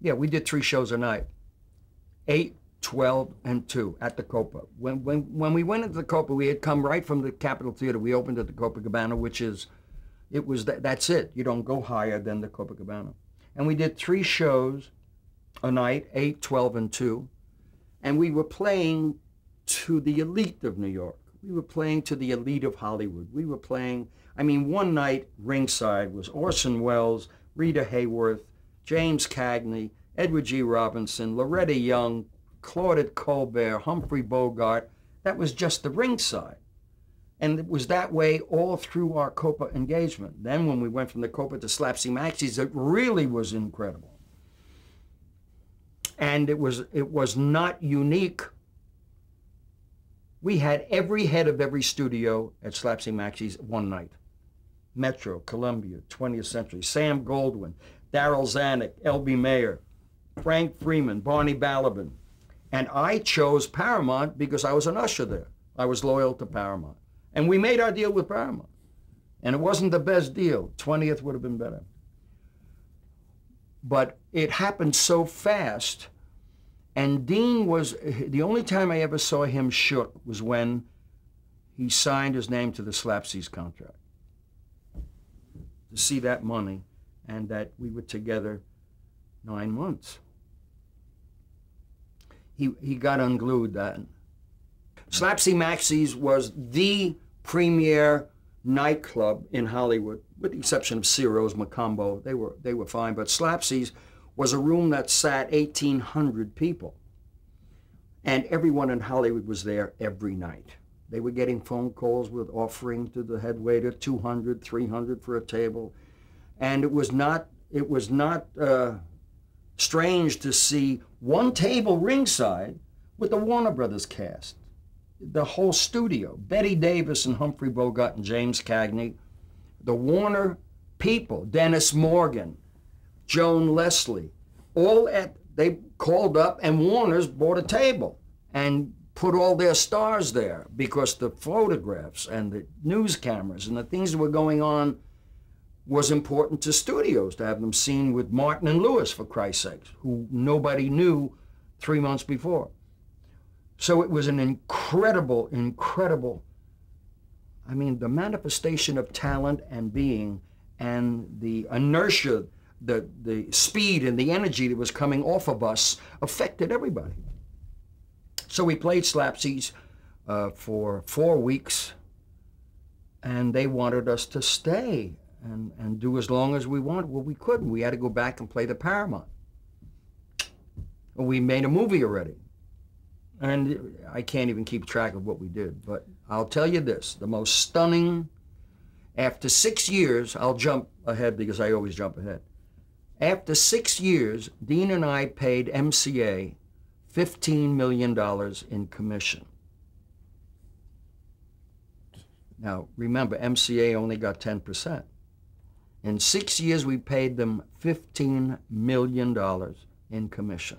Yeah, we did three shows a night. Eight, 12, and 2 at the Copa. When, when, when we went into the Copa, we had come right from the Capitol Theater. We opened at the Copacabana, which is, it was, that, that's it. You don't go higher than the Copacabana. And we did three shows a night, 8, 12, and 2. And we were playing to the elite of New York. We were playing to the elite of Hollywood. We were playing, I mean, one night ringside was Orson Welles, Rita Hayworth, James Cagney, Edward G. Robinson, Loretta Young, Claudette Colbert, Humphrey Bogart. That was just the ringside. And it was that way all through our Copa engagement. Then when we went from the Copa to Slapsy Maxie's, it really was incredible. And it was, it was not unique. We had every head of every studio at Slapsy Maxie's one night. Metro, Columbia, 20th Century, Sam Goldwyn, Darryl Zanuck, L.B. Mayer, Frank Freeman, Barney Balaban. and I chose Paramount because I was an usher there. I was loyal to Paramount. And we made our deal with Paramount. And it wasn't the best deal. 20th would have been better. But it happened so fast. And Dean was, the only time I ever saw him shook was when he signed his name to the Slapsies contract. To see that money and that we were together nine months he, he got unglued then. Slapsy Maxie's was the premier nightclub in Hollywood, with the exception of Ciro's, Mocambo. They were, they were fine, but Slapsy's was a room that sat 1,800 people. And everyone in Hollywood was there every night. They were getting phone calls with offering to the head waiter 200, 300 for a table. And it was not, it was not uh, strange to see one table ringside with the Warner Brothers cast. The whole studio, Bette Davis and Humphrey Bogart and James Cagney, the Warner people, Dennis Morgan, Joan Leslie, all at, they called up and Warner's bought a table and put all their stars there because the photographs and the news cameras and the things that were going on was important to studios to have them seen with Martin and Lewis, for Christ's sakes, who nobody knew three months before. So it was an incredible, incredible, I mean, the manifestation of talent and being and the inertia, the, the speed and the energy that was coming off of us affected everybody. So we played Slapsies uh, for four weeks, and they wanted us to stay and, and do as long as we wanted. Well, we couldn't. We had to go back and play the Paramount. We made a movie already. And I can't even keep track of what we did. But I'll tell you this, the most stunning, after six years, I'll jump ahead because I always jump ahead. After six years, Dean and I paid MCA $15 million in commission. Now, remember, MCA only got 10%. In six years, we paid them $15 million in commission.